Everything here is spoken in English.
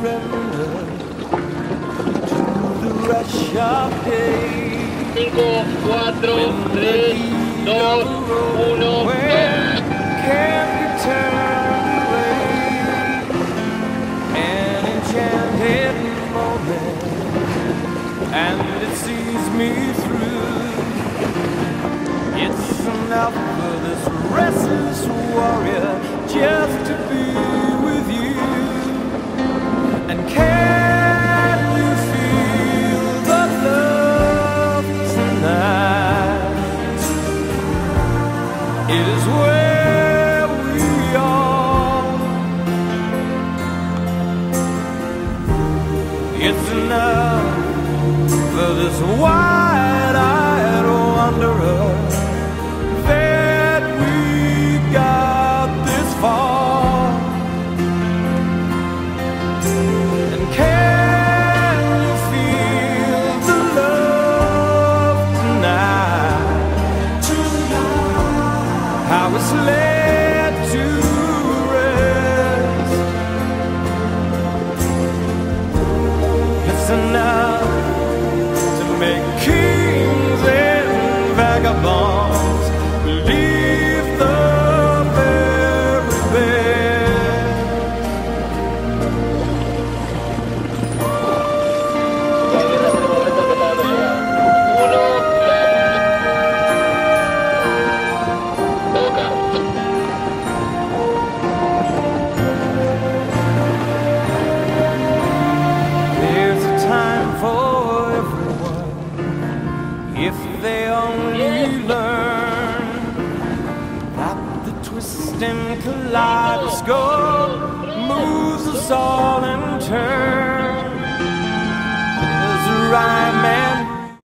surrender to the rush of day. 5, 4, 3, 2, 1. When can be turned away? An enchanted moment, and it sees me through. It's enough for this restless warrior just for this twisting kaleidoscope moves us all in turn.